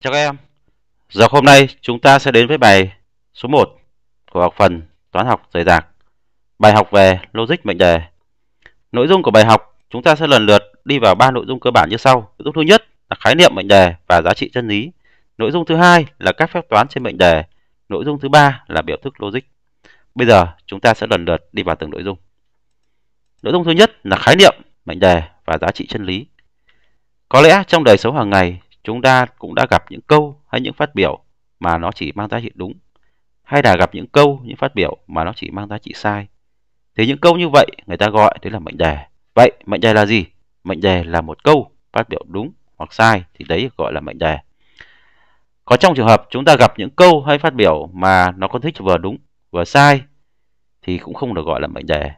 Chào các em. Giờ hôm nay chúng ta sẽ đến với bài số 1 của học phần toán học rời rạc. Bài học về logic mệnh đề. Nội dung của bài học, chúng ta sẽ lần lượt đi vào ba nội dung cơ bản như sau. Nội dung thứ nhất là khái niệm mệnh đề và giá trị chân lý. Nội dung thứ hai là các phép toán trên mệnh đề. Nội dung thứ ba là biểu thức logic. Bây giờ chúng ta sẽ lần lượt đi vào từng nội dung. Nội dung thứ nhất là khái niệm mệnh đề và giá trị chân lý. Có lẽ trong đời sống hàng ngày chúng ta cũng đã gặp những câu hay những phát biểu mà nó chỉ mang giá trị đúng, hay là gặp những câu, những phát biểu mà nó chỉ mang giá trị sai. Thì những câu như vậy người ta gọi đấy là mệnh đề. Vậy mệnh đề là gì? Mệnh đề là một câu phát biểu đúng hoặc sai thì đấy gọi là mệnh đề. Có trong trường hợp chúng ta gặp những câu hay phát biểu mà nó có thích vừa đúng vừa sai thì cũng không được gọi là mệnh đề.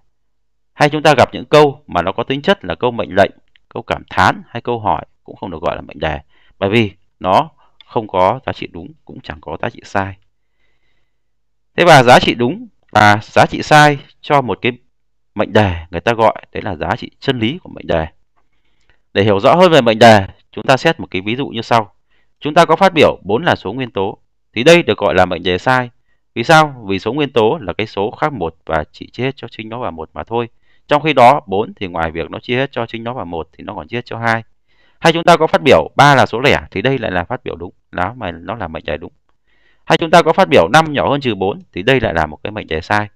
Hay chúng ta gặp những câu mà nó có tính chất là câu mệnh lệnh, câu cảm thán hay câu hỏi cũng không được gọi là mệnh đề, bởi vì nó không có giá trị đúng, cũng chẳng có giá trị sai. Thế và giá trị đúng và giá trị sai cho một cái mệnh đề người ta gọi, đấy là giá trị chân lý của mệnh đề. Để hiểu rõ hơn về mệnh đề, chúng ta xét một cái ví dụ như sau. Chúng ta có phát biểu 4 là số nguyên tố, thì đây được gọi là mệnh đề sai. Vì sao? Vì số nguyên tố là cái số khác một và chỉ chia hết cho chính nó vào một mà thôi. Trong khi đó 4 thì ngoài việc nó chia hết cho chính nó vào một thì nó còn chia hết cho hai hay chúng ta có phát biểu ba là số lẻ thì đây lại là phát biểu đúng. Nó mà nó là mệnh đề đúng. Hay chúng ta có phát biểu 5 nhỏ hơn trừ 4 thì đây lại là một cái mệnh đề sai.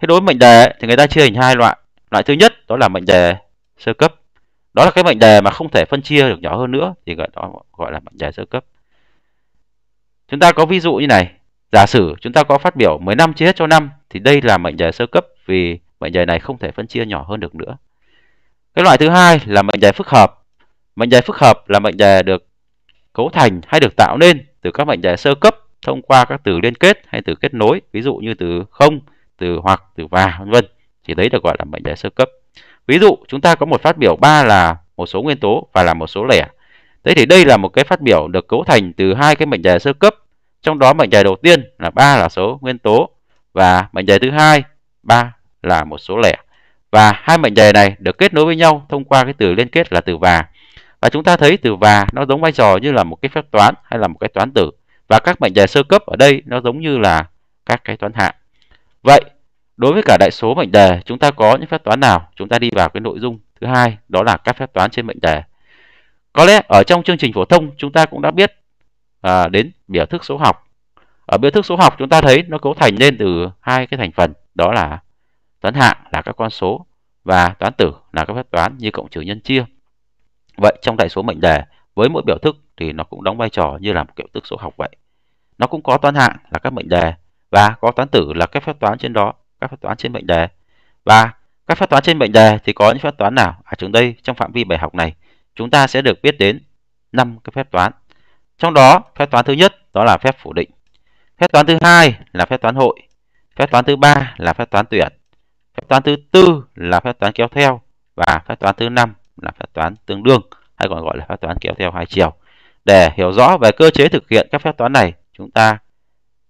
Thế đối với mệnh đề thì người ta chia thành hai loại. Loại thứ nhất, đó là mệnh đề sơ cấp. Đó là cái mệnh đề mà không thể phân chia được nhỏ hơn nữa thì gọi đó, gọi là mệnh đề sơ cấp. Chúng ta có ví dụ như này. Giả sử chúng ta có phát biểu 15 chia hết cho 5 thì đây là mệnh đề sơ cấp vì mệnh đề này không thể phân chia nhỏ hơn được nữa. Cái loại thứ hai là mệnh đề phức hợp. Mệnh đề phức hợp là mệnh đề được cấu thành hay được tạo nên từ các mệnh đề sơ cấp thông qua các từ liên kết hay từ kết nối, ví dụ như từ không, từ hoặc, từ và vân vân. Thì đấy được gọi là mệnh đề sơ cấp. Ví dụ chúng ta có một phát biểu ba là một số nguyên tố và là một số lẻ. Thế thì đây là một cái phát biểu được cấu thành từ hai cái mệnh đề sơ cấp. Trong đó mệnh đề đầu tiên là ba là số nguyên tố và mệnh đề thứ hai ba là một số lẻ. Và hai mệnh đề này được kết nối với nhau thông qua cái từ liên kết là từ và và chúng ta thấy từ và nó giống vai trò như là một cái phép toán hay là một cái toán tử. Và các mệnh đề sơ cấp ở đây nó giống như là các cái toán hạng. Vậy đối với cả đại số mệnh đề chúng ta có những phép toán nào? Chúng ta đi vào cái nội dung thứ hai đó là các phép toán trên mệnh đề. Có lẽ ở trong chương trình phổ thông chúng ta cũng đã biết à, đến biểu thức số học. Ở biểu thức số học chúng ta thấy nó cấu thành lên từ hai cái thành phần đó là toán hạng là các con số và toán tử là các phép toán như cộng trừ nhân chia. Vậy trong đại số mệnh đề với mỗi biểu thức thì nó cũng đóng vai trò như là một kiểu thức số học vậy. Nó cũng có toán hạng là các mệnh đề và có toán tử là các phép toán trên đó, các phép toán trên mệnh đề. Và các phép toán trên mệnh đề thì có những phép toán nào? Ở trường đây trong phạm vi bài học này chúng ta sẽ được biết đến 5 cái phép toán. Trong đó phép toán thứ nhất đó là phép phủ định. Phép toán thứ hai là phép toán hội. Phép toán thứ ba là phép toán tuyển. Phép toán thứ tư là phép toán kéo theo và phép toán thứ năm là phép toán tương đương hay còn gọi là phép toán kéo theo hai chiều. Để hiểu rõ về cơ chế thực hiện các phép toán này, chúng ta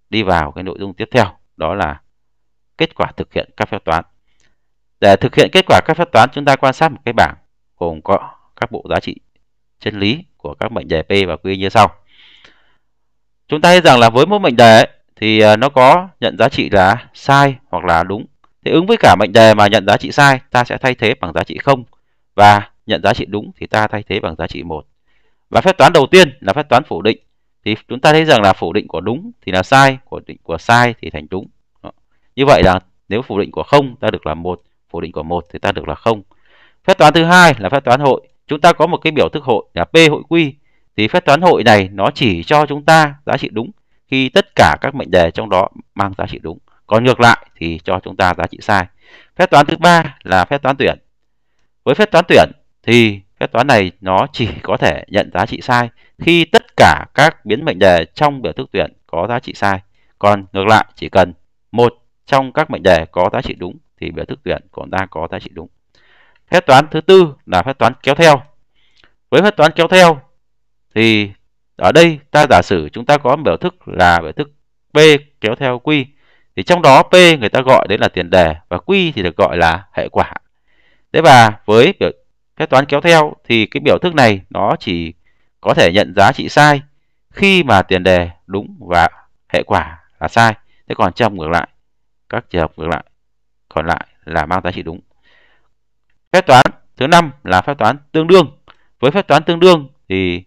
đi vào cái nội dung tiếp theo, đó là kết quả thực hiện các phép toán. Để thực hiện kết quả các phép toán, chúng ta quan sát một cái bảng gồm có các bộ giá trị chân lý của các mệnh đề P và Q như sau. Chúng ta thấy rằng là với mỗi mệnh đề thì à, nó có nhận giá trị là sai hoặc là đúng. Thì ứng với cả mệnh đề mà nhận giá trị sai, ta sẽ thay thế bằng giá trị không và nhận giá trị đúng thì ta thay thế bằng giá trị một. Và phép toán đầu tiên là phép toán phủ định. Thì chúng ta thấy rằng là phủ định của đúng thì là sai phủ định của sai thì thành đúng. Như vậy là nếu phủ định của không, ta được là một, phủ định của một thì ta được là không. Phép toán thứ hai là phép toán hội. Chúng ta có một cái biểu thức hội là p hội q. Thì phép toán hội này nó chỉ cho chúng ta giá trị đúng khi tất cả các mệnh đề trong đó mang giá trị đúng. Còn ngược lại thì cho chúng ta giá trị sai. Phép toán thứ ba là phép toán tuyển. Với phép toán tuyển thì phép toán này nó chỉ có thể nhận giá trị sai khi tất cả các biến mệnh đề trong biểu thức tuyển có giá trị sai. Còn ngược lại, chỉ cần một trong các mệnh đề có giá trị đúng thì biểu thức tuyển còn đang có giá trị đúng. Phép toán thứ tư là phép toán kéo theo. Với phép toán kéo theo thì ở đây ta giả sử chúng ta có biểu thức là biểu thức P kéo theo Q, thì trong đó P người ta gọi đấy là tiền đề và Q thì được gọi là hệ quả. Thế và với biểu phép toán kéo theo thì cái biểu thức này nó chỉ có thể nhận giá trị sai khi mà tiền đề đúng và hệ quả là sai. Thế còn trong ngược lại, các trường hợp ngược lại còn lại là mang giá trị đúng. Phép toán thứ năm là phép toán tương đương. Với phép toán tương đương thì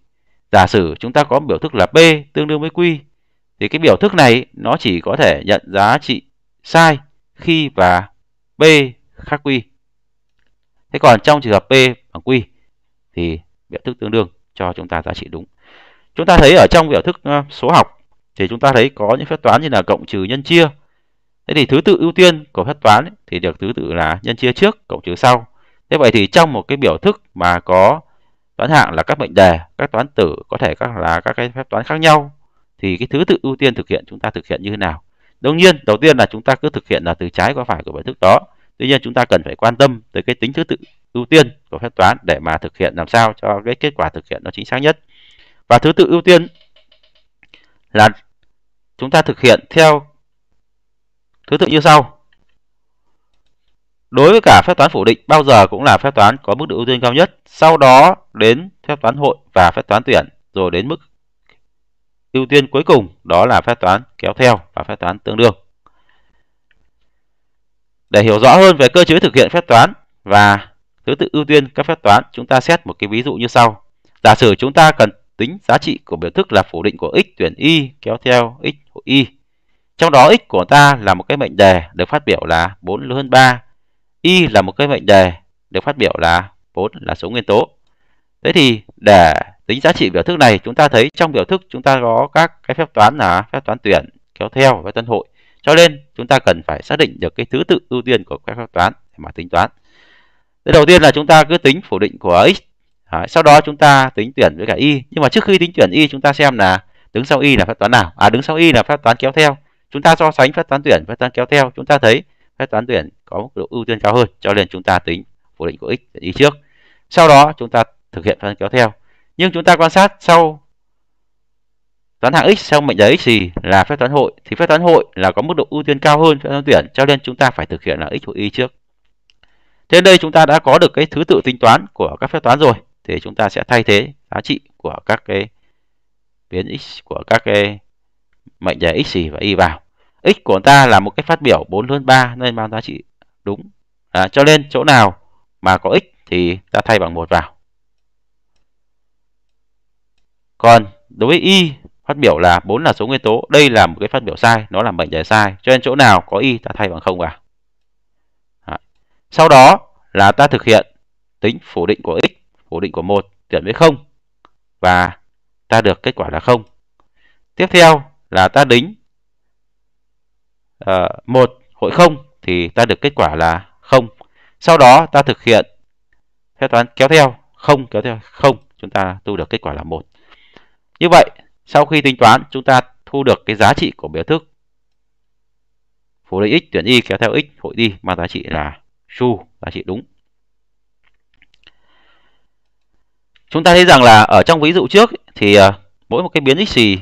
giả sử chúng ta có biểu thức là P tương đương với Q thì cái biểu thức này nó chỉ có thể nhận giá trị sai khi và P khác Q. Thế còn trong trường hợp P bằng Q thì biểu thức tương đương cho chúng ta giá trị đúng. Chúng ta thấy ở trong biểu thức ờ, số học thì chúng ta thấy có những phép toán như là cộng trừ nhân chia. Thế thì thứ tự ưu tiên của phép toán thì được thứ tự là nhân chia trước, cộng trừ sau. Thế vậy thì trong một cái biểu thức mà có toán hạng là các mệnh đề, các toán tử có thể các là các cái phép toán khác nhau thì cái thứ tự ưu tiên thực hiện chúng ta thực hiện như thế nào? Đương nhiên, đầu tiên là chúng ta cứ thực hiện là từ trái qua phải của biểu thức đó. Tuy nhiên chúng ta cần phải quan tâm tới cái tính thứ tự ưu tiên của phép toán để mà thực hiện làm sao cho cái kết quả thực hiện nó chính xác nhất. Và thứ tự ưu tiên là chúng ta thực hiện theo thứ tự như sau. Đối với cả phép toán phủ định bao giờ cũng là phép toán có mức độ ưu tiên cao nhất, sau đó đến phép toán hội và phép toán tuyển, rồi đến mức ưu tiên cuối cùng đó là phép toán kéo theo và phép toán tương đương. Để hiểu rõ hơn về cơ chế thực hiện phép toán và thứ tự ưu tiên các phép toán, chúng ta xét một cái ví dụ như sau. Giả sử chúng ta cần tính giá trị của biểu thức là phủ định của x tuyển y kéo theo x của y. Trong đó x của ta là một cái mệnh đề được phát biểu là 4 lớn hơn 3. Y là một cái mệnh đề được phát biểu là 4 là số nguyên tố. Thế thì để tính giá trị biểu thức này chúng ta thấy trong biểu thức chúng ta có các cái phép toán là phép toán tuyển, kéo theo và tân hội. Cho nên chúng ta cần phải xác định được cái thứ tự ưu tiên của các phép toán để mà tính toán. Thế đầu tiên là chúng ta cứ tính phủ định của x. à, sau đó chúng ta tính tuyển với cả y. Nhưng mà trước khi tính tuyển y chúng ta xem là đứng sau y là phép toán nào. À đứng sau y là phép toán kéo theo. Chúng ta so sánh phép toán tuyển phép toán kéo theo. Chúng ta thấy phép toán tuyển có mức độ ưu tiên cao hơn. Cho nên chúng ta tính phủ định của x y trước. Sau đó chúng ta thực hiện phép toán kéo theo. Nhưng chúng ta quan sát sau toán hạng x sau mệnh đề x gì là phép toán hội thì phép toán hội là có mức độ ưu tiên cao hơn phép toán tuyển cho nên chúng ta phải thực hiện là x hội y trước Thế đây chúng ta đã có được cái thứ tự tính toán của các phép toán rồi thì chúng ta sẽ thay thế giá trị của các cái biến x của các cái mệnh đề x gì và y vào. x của ta là một cái phát biểu 4 hơn 3 nên mang giá trị đúng. À, cho nên chỗ nào mà có x thì ta thay bằng một vào. Còn đối với y phát biểu là 4 là số nguyên tố, đây là một cái phát biểu sai, nó là mệnh đề sai. Cho nên chỗ nào có y ta thay bằng không vào. Sau đó là ta thực hiện tính phủ định của x, phủ định của 1 tuyển với 0 và ta được kết quả là 0. Tiếp theo là ta đính ờ, uh, 1 hội 0 thì ta được kết quả là 0. Sau đó ta thực hiện phép toán kéo theo 0 kéo theo 0, chúng ta thu được kết quả là 1. Như vậy, sau khi tính toán chúng ta thu được cái giá trị của biểu thức phủ lấy x tuyển y kéo theo x hội đi mà giá trị là su giá trị đúng. Chúng ta thấy rằng là ở trong ví dụ trước thì à, mỗi một cái biến x xì,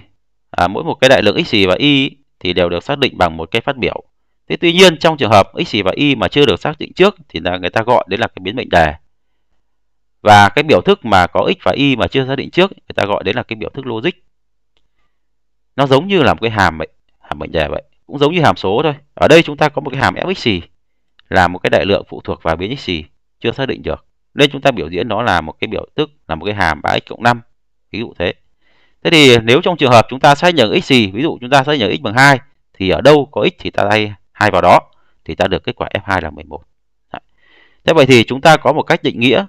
à, mỗi một cái đại lượng x xì và y thì đều được xác định bằng một cái phát biểu. Thế tuy nhiên trong trường hợp x và y mà chưa được xác định trước thì là người ta gọi đấy là cái biến mệnh đề. Và cái biểu thức mà có x và y mà chưa xác định trước người ta gọi đấy là cái biểu thức logic. Nó giống như là một cái hàm vậy, hàm mệnh đề vậy, cũng giống như hàm số thôi. Ở đây chúng ta có một cái hàm f x là một cái đại lượng phụ thuộc vào biến x chưa xác định được. Nên chúng ta biểu diễn nó là một cái biểu thức là một cái hàm 3x cộng 5 ví dụ thế. Thế thì nếu trong trường hợp chúng ta xác nhận x ví dụ chúng ta xác nhận x bằng 2 thì ở đâu có x thì ta thay hai vào đó thì ta được kết quả f2 là 11 Đấy. thế vậy thì chúng ta có một cách định nghĩa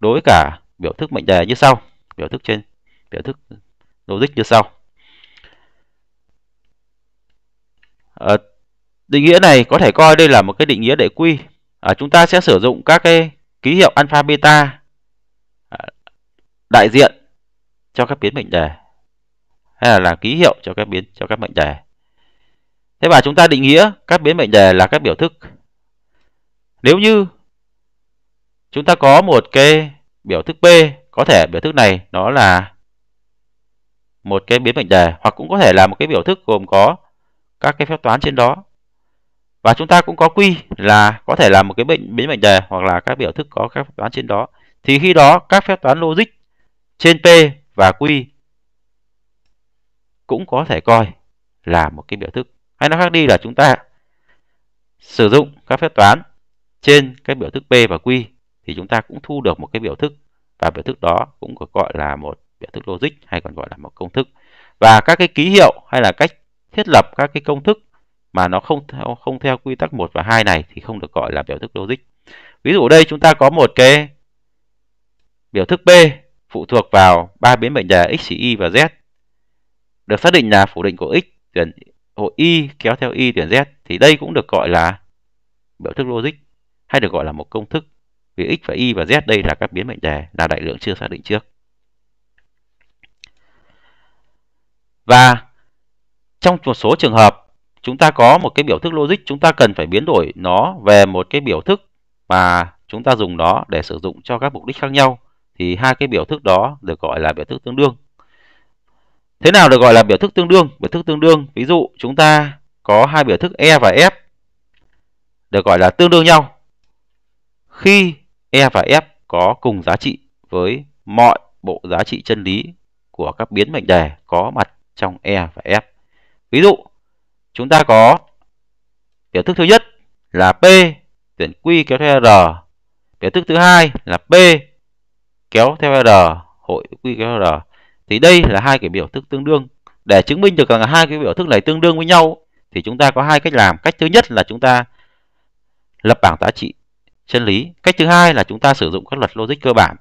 đối với cả biểu thức mệnh đề như sau. Biểu thức trên biểu thức logic như sau. À, Định nghĩa này có thể coi đây là một cái định nghĩa đệ quy. À, chúng ta sẽ sử dụng các cái ký hiệu alpha beta à, đại diện cho các biến mệnh đề hay là, là ký hiệu cho các biến cho các mệnh đề. Thế và chúng ta định nghĩa các biến mệnh đề là các biểu thức. Nếu như chúng ta có một cái biểu thức P, có thể biểu thức này nó là một cái biến mệnh đề hoặc cũng có thể là một cái biểu thức gồm có các cái phép toán trên đó và chúng ta cũng có quy là có thể là một cái bệnh, biến mệnh đề hoặc là các biểu thức có các phép toán trên đó thì khi đó, các phép toán logic trên P và Q cũng có thể coi là một cái biểu thức. Hay nói khác đi là chúng ta sử dụng các phép toán trên các biểu thức P và Q thì chúng ta cũng thu được một cái biểu thức và biểu thức đó cũng được gọi là một biểu thức logic hay còn gọi là một công thức. Và các cái ký hiệu hay là cách thiết lập các cái công thức mà nó không theo không theo quy tắc 1 và 2 này thì không được gọi là biểu thức logic. Ví dụ đây chúng ta có một cái biểu thức P phụ thuộc vào ba biến mệnh đề x, y và z. Được xác định là phủ định của x tuyển hộ y kéo theo y tuyển z thì đây cũng được gọi là biểu thức logic hay được gọi là một công thức vì x và y và z đây là các biến mệnh đề là đại lượng chưa xác định trước. Và trong một số trường hợp chúng ta có một cái biểu thức logic chúng ta cần phải biến đổi nó về một cái biểu thức mà chúng ta dùng nó để sử dụng cho các mục đích khác nhau thì hai cái biểu thức đó được gọi là biểu thức tương đương. Thế nào được gọi là biểu thức tương đương? Biểu thức tương đương, ví dụ chúng ta có hai biểu thức E và F được gọi là tương đương nhau. Khi E và F có cùng giá trị với mọi bộ giá trị chân lý của các biến mệnh đề có mặt trong E và F. Ví dụ, chúng ta có biểu thức thứ nhất là P tuyển Q kéo theo R. Biểu thức thứ hai là P kéo theo R hội Q kéo theo R. Thì đây là hai cái biểu thức tương đương. Để chứng minh được rằng hai cái biểu thức này tương đương với nhau thì chúng ta có hai cách làm. Cách thứ nhất là chúng ta lập bảng giá trị chân lý. Cách thứ hai là chúng ta sử dụng các luật logic cơ bản.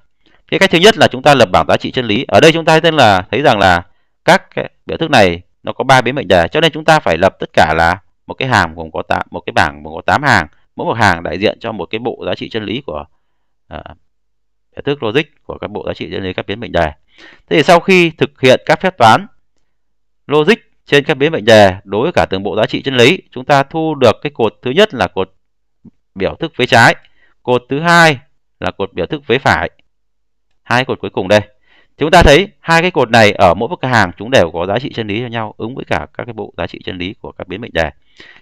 Cái cách thứ nhất là chúng ta lập bảng giá trị chân lý. Ở đây chúng ta tên là thấy rằng là các cái biểu thức này nó có ba biến mệnh đề cho nên chúng ta phải lập tất cả là một cái hàng gồm có 8, một cái bảng gồm có 8 hàng. Mỗi một hàng đại diện cho một cái bộ giá trị chân lý của à, uh, biểu thức logic của các bộ giá trị chân lý các biến mệnh đề thế thì sau khi thực hiện các phép toán logic trên các biến mệnh đề đối với cả từng bộ giá trị chân lý chúng ta thu được cái cột thứ nhất là cột biểu thức vế trái cột thứ hai là cột biểu thức vế phải. Hai cột cuối cùng đây chúng ta thấy hai cái cột này ở mỗi một hàng chúng đều có giá trị chân lý cho nhau, ứng với cả các cái bộ giá trị chân lý của các biến mệnh đề.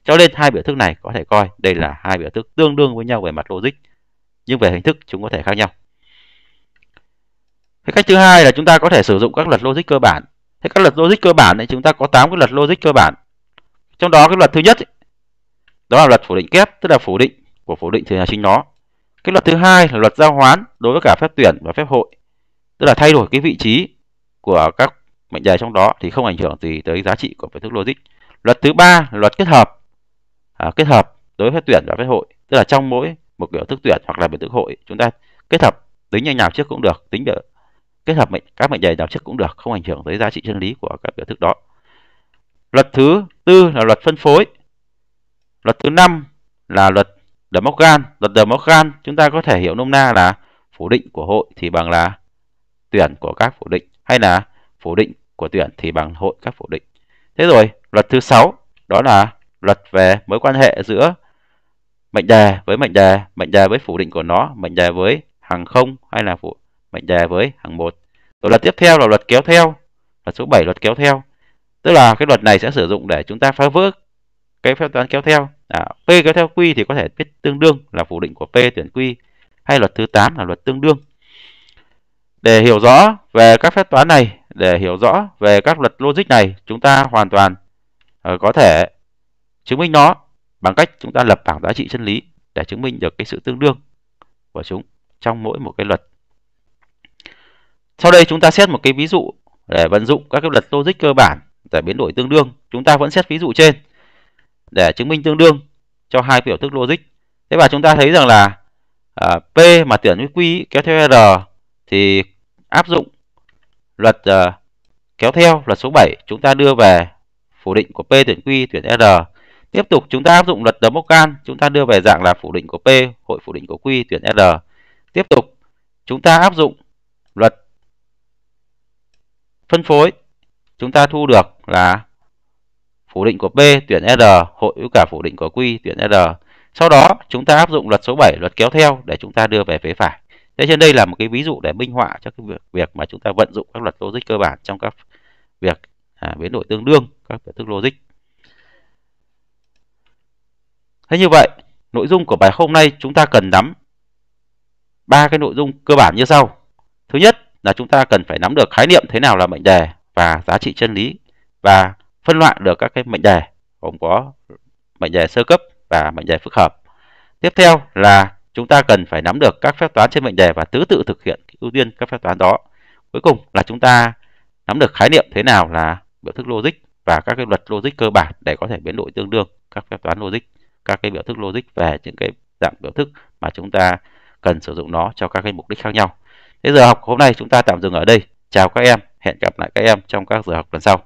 Cho nên hai biểu thức này có thể coi đây là hai biểu thức tương đương với nhau về mặt logic, nhưng về hình thức chúng có thể khác nhau. Cái cách thứ hai là chúng ta có thể sử dụng các luật logic cơ bản. Thế các luật logic cơ bản này chúng ta có 8 cái luật logic cơ bản. Trong đó cái luật thứ nhất đó là luật phủ định kép, tức là phủ định của phủ định thì là chính nó. Cái luật thứ hai là luật giao hoán đối với cả phép tuyển và phép hội tức là thay đổi cái vị trí của các mệnh đề trong đó thì không ảnh hưởng gì tới giá trị của phép thức logic. Luật thứ ba là luật kết hợp. À, kết hợp đối với tuyển và phép hội. Tức là trong mỗi một biểu thức tuyển hoặc là biểu thức hội chúng ta kết hợp tính nhanh nào trước cũng được tính được kết hợp mệnh các mệnh đề nào trước cũng được không ảnh hưởng tới giá trị chân lý của các biểu thức đó. Luật thứ tư là luật phân phối. Luật thứ năm là luật De Morgan luật De Morgan chúng ta có thể hiểu nôm na là phủ định của hội thì bằng là tuyển của các phủ định hay là phủ định của tuyển thì bằng hội các phủ định. Thế rồi, luật thứ sáu đó là luật về mối quan hệ giữa mệnh đề với mệnh đề, mệnh đề với phủ định của nó, mệnh đề với hàng không hay là phủ mệnh đề với hàng một. Rồi luật tiếp theo là luật kéo theo, luật số 7 luật kéo theo. Tức là cái luật này sẽ sử dụng để chúng ta phá vỡ cái phép toán kéo theo. À, P kéo theo Q thì có thể viết tương đương là phủ định của P tuyển Q hay luật thứ 8 là luật tương đương. Để hiểu rõ về các phép toán này, để hiểu rõ về các luật logic này, chúng ta hoàn toàn ờ, có thể chứng minh nó bằng cách chúng ta lập bảng giá trị chân lý để chứng minh được cái sự tương đương của chúng trong mỗi một cái luật. Sau đây chúng ta xét một cái ví dụ để vận dụng các cái luật logic cơ bản để biến đổi tương đương. Chúng ta vẫn xét ví dụ trên để chứng minh tương đương cho hai biểu thức logic. Thế và chúng ta thấy rằng là uh, P mà tuyển với Q kéo theo R thì áp dụng luật uh, kéo theo luật số 7 chúng ta đưa về phủ định của P tuyển Q tuyển R. Tiếp tục chúng ta áp dụng luật De can, chúng ta đưa về dạng là phủ định của P hội phủ định của Q tuyển R. Tiếp tục chúng ta áp dụng luật phân phối chúng ta thu được là phủ định của P tuyển R hội với cả phủ định của Q tuyển R. Sau đó chúng ta áp dụng luật số 7 luật kéo theo để chúng ta đưa về phía phải. Thế trên đây là một cái ví dụ để minh họa cho cái việc, việc mà chúng ta vận dụng các luật logic cơ bản trong các việc à, biến đổi tương đương các biểu thức logic. Thế như vậy, nội dung của bài hôm nay chúng ta cần nắm ba cái nội dung cơ bản như sau. Thứ nhất là chúng ta cần phải nắm được khái niệm thế nào là mệnh đề và giá trị chân lý và phân loại được các cái mệnh đề gồm có mệnh đề sơ cấp và mệnh đề phức hợp. Tiếp theo là chúng ta cần phải nắm được các phép toán trên mệnh đề và tứ tự thực hiện ưu tiên các phép toán đó. Cuối cùng là chúng ta nắm được khái niệm thế nào là biểu thức logic và các cái luật logic cơ bản để có thể biến đổi tương đương các phép toán logic, các cái biểu thức logic về những cái dạng biểu thức mà chúng ta cần sử dụng nó cho các cái mục đích khác nhau. Thế giờ học hôm nay chúng ta tạm dừng ở đây. Chào các em, hẹn gặp lại các em trong các giờ học lần sau.